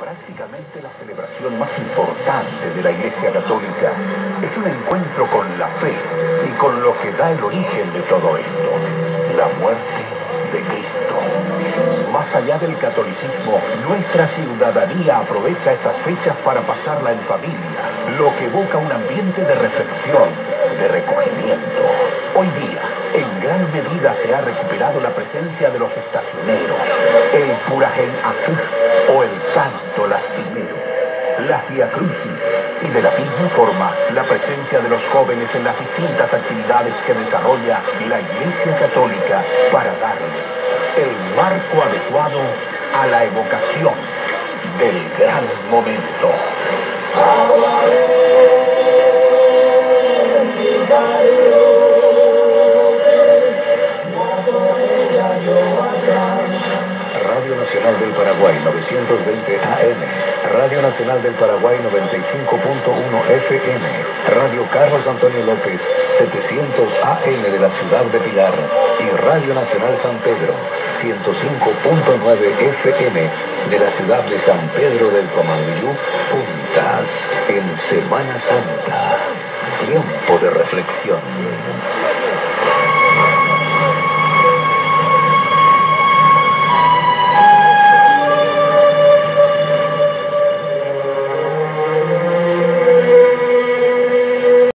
Prácticamente la celebración más importante de la Iglesia Católica es un encuentro con la fe y con lo que da el origen de todo esto, la muerte de Cristo. Más allá del catolicismo, nuestra ciudadanía aprovecha estas fechas para pasarla en familia, lo que evoca un ambiente de reflexión, de recogimiento. Hoy día, en gran medida se ha recuperado la presencia de los estacioneros, el purajen azul o el y de la misma forma la presencia de los jóvenes en las distintas actividades que desarrolla la Iglesia Católica para darle el marco adecuado a la evocación del gran momento. Radio Nacional del Paraguay 920 AM, Radio Nacional del Paraguay 95.1 FM, Radio Carlos Antonio López 700 AM de la ciudad de Pilar y Radio Nacional San Pedro 105.9 FM de la ciudad de San Pedro del Comandillú, juntas en Semana Santa. Tiempo de reflexión.